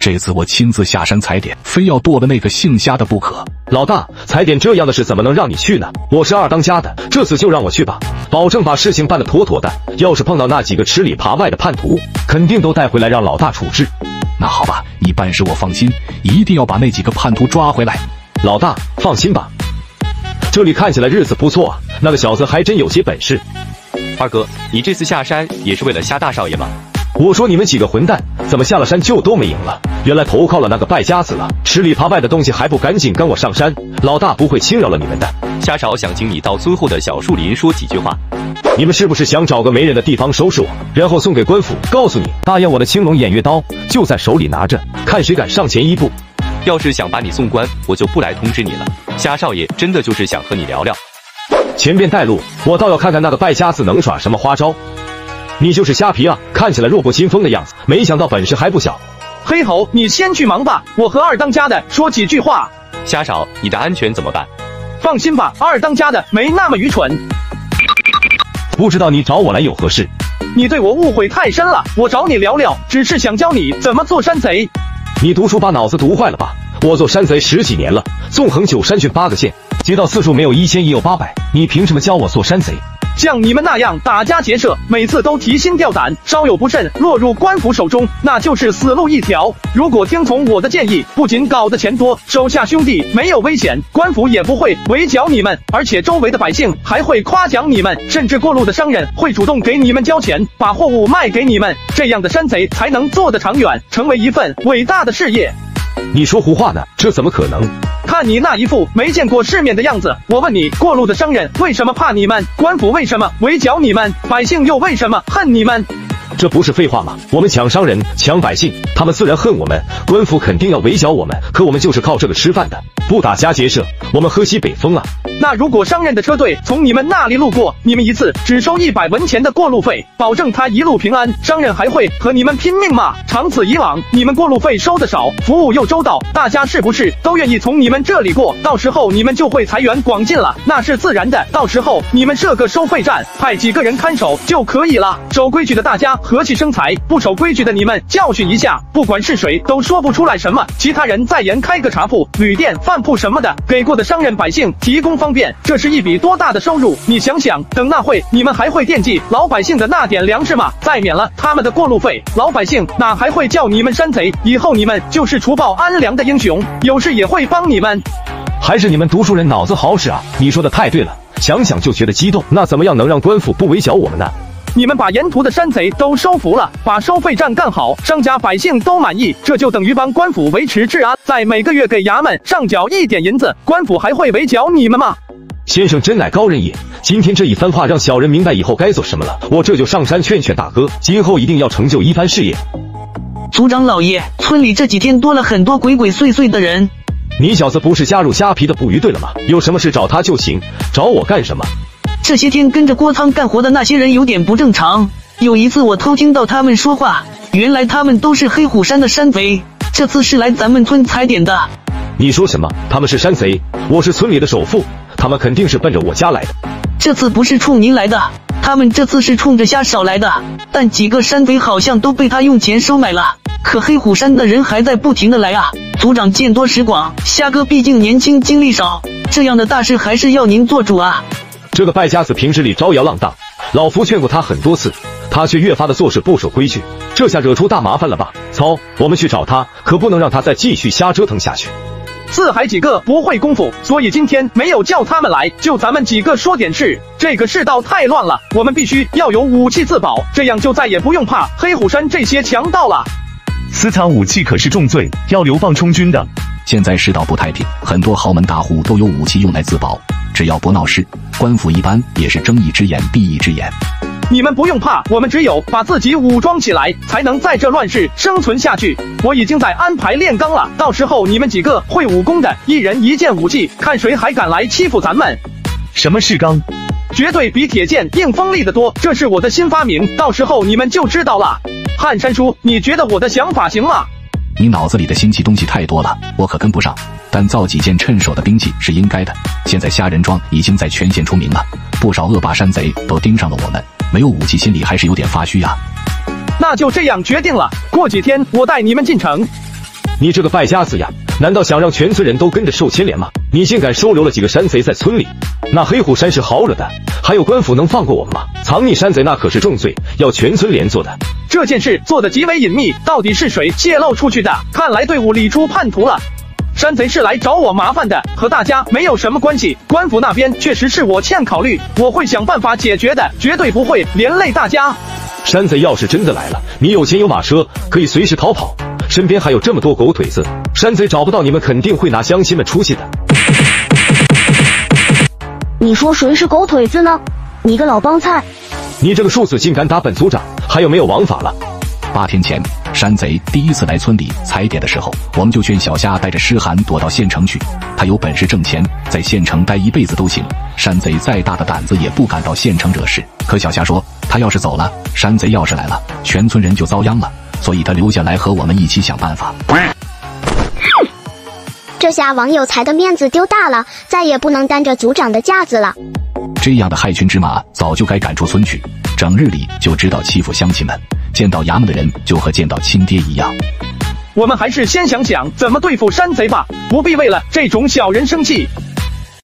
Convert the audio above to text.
这次我亲自下山踩点，非要剁了那个姓虾的不可。老大，踩点这样的事怎么能让你去呢？我是二当家的，这次就让我去吧，保证把事情办得妥妥的。要是碰到那几个吃里扒外的叛徒，肯定都带回来让老大处置。那好吧，你办事我放心，一定要把那几个叛徒抓回来。老大，放心吧，这里看起来日子不错啊，那个小子还真有些本事。二哥，你这次下山也是为了虾大少爷吗？我说你们几个混蛋，怎么下了山就都没影了？原来投靠了那个败家子了，吃里扒外的东西还不赶紧跟我上山？老大不会轻饶了你们的。虾少想请你到村后的小树林说几句话。你们是不是想找个没人的地方收拾我，然后送给官府？告诉你，大雁我的青龙偃月刀就在手里拿着，看谁敢上前一步。要是想把你送官，我就不来通知你了。虾少爷真的就是想和你聊聊。前边带路，我倒要看看那个败家子能耍什么花招。你就是虾皮啊，看起来弱不禁风的样子，没想到本事还不小。黑猴，你先去忙吧，我和二当家的说几句话。瞎少，你的安全怎么办？放心吧，二当家的没那么愚蠢。不知道你找我来有何事？你对我误会太深了，我找你聊聊，只是想教你怎么做山贼。你读书把脑子读坏了吧？我做山贼十几年了，纵横九山郡八个县，街道次数没有一千也有八百，你凭什么教我做山贼？像你们那样打家劫舍，每次都提心吊胆，稍有不慎落入官府手中，那就是死路一条。如果听从我的建议，不仅搞得钱多，手下兄弟没有危险，官府也不会围剿你们，而且周围的百姓还会夸奖你们，甚至过路的商人会主动给你们交钱，把货物卖给你们。这样的山贼才能做得长远，成为一份伟大的事业。你说胡话呢？这怎么可能？看你那一副没见过世面的样子，我问你，过路的商人为什么怕你们？官府为什么围剿你们？百姓又为什么恨你们？这不是废话吗？我们抢商人，抢百姓，他们自然恨我们，官府肯定要围剿我们。可我们就是靠这个吃饭的，不打家劫舍，我们喝西北风啊！那如果商人的车队从你们那里路过，你们一次只收一百文钱的过路费，保证他一路平安，商人还会和你们拼命吗？长此以往，你们过路费收的少，服务又周到，大家是不是都愿意从你们这里过？到时候你们就会财源广进了，那是自然的。到时候你们设个收费站，派几个人看守就可以了。守规矩的大家和气生财，不守规矩的你们教训一下，不管是谁都说不出来什么。其他人再严开个茶铺、旅店、饭铺什么的，给过的商人百姓提供方便，这是一笔多大的收入？你想想，等那会你们还会惦记老百姓的那点粮食吗？再免了他们的过路费，老百姓哪还会叫你们山贼？以后你们就是除暴安良的英雄，有事也会帮你们。还是你们读书人脑子好使啊！你说的太对了，想想就觉得激动。那怎么样能让官府不围剿我们呢？你们把沿途的山贼都收服了，把收费站干好，商家百姓都满意，这就等于帮官府维持治安。再每个月给衙门上缴一点银子，官府还会围剿你们吗？先生真乃高人也，今天这一番话让小人明白以后该做什么了。我这就上山劝劝大哥，今后一定要成就一番事业。族长老爷，村里这几天多了很多鬼鬼祟祟的人。你小子不是加入虾皮的捕鱼队了吗？有什么事找他就行，找我干什么？这些天跟着郭仓干活的那些人有点不正常。有一次我偷听到他们说话，原来他们都是黑虎山的山贼，这次是来咱们村踩点的。你说什么？他们是山贼？我是村里的首富，他们肯定是奔着我家来的。这次不是冲您来的，他们这次是冲着虾少来的。但几个山贼好像都被他用钱收买了。可黑虎山的人还在不停的来啊！族长见多识广，虾哥毕竟年轻精力少，这样的大事还是要您做主啊。这个败家子平时里招摇浪荡，老夫劝过他很多次，他却越发的做事不守规矩，这下惹出大麻烦了吧？操！我们去找他，可不能让他再继续瞎折腾下去。四海几个不会功夫，所以今天没有叫他们来，就咱们几个说点事。这个世道太乱了，我们必须要有武器自保，这样就再也不用怕黑虎山这些强盗了。私藏武器可是重罪，要流放充军的。现在世道不太平，很多豪门大户都有武器用来自保，只要不闹事，官府一般也是睁一只眼闭一只眼。你们不用怕，我们只有把自己武装起来，才能在这乱世生存下去。我已经在安排炼钢了，到时候你们几个会武功的，一人一件武器，看谁还敢来欺负咱们。什么是钢？绝对比铁剑硬锋利的多，这是我的新发明，到时候你们就知道了。汉山叔，你觉得我的想法行吗？你脑子里的新奇东西太多了，我可跟不上。但造几件趁手的兵器是应该的。现在虾仁庄已经在全县出名了，不少恶霸山贼都盯上了我们，没有武器，心里还是有点发虚啊。那就这样决定了，过几天我带你们进城。你这个败家子呀！难道想让全村人都跟着受牵连吗？你竟敢收留了几个山贼在村里？那黑虎山是好惹的，还有官府能放过我们吗？藏匿山贼那可是重罪，要全村连坐的。这件事做得极为隐秘，到底是谁泄露出去的？看来队伍里出叛徒了。山贼是来找我麻烦的，和大家没有什么关系。官府那边确实是我欠考虑，我会想办法解决的，绝对不会连累大家。山贼要是真的来了，你有钱有马车，可以随时逃跑。身边还有这么多狗腿子，山贼找不到你们，肯定会拿乡亲们出气的。你说谁是狗腿子呢？你个老帮菜！你这个庶子竟敢打本族长，还有没有王法了？八天前，山贼第一次来村里踩点的时候，我们就劝小夏带着诗涵躲到县城去，他有本事挣钱，在县城待一辈子都行。山贼再大的胆子也不敢到县城惹事。可小夏说，他要是走了，山贼要是来了，全村人就遭殃了。所以他留下来和我们一起想办法。这下王有才的面子丢大了，再也不能担着族长的架子了。这样的害群之马早就该赶出村去，整日里就知道欺负乡亲们，见到衙门的人就和见到亲爹一样。我们还是先想想怎么对付山贼吧，不必为了这种小人生气。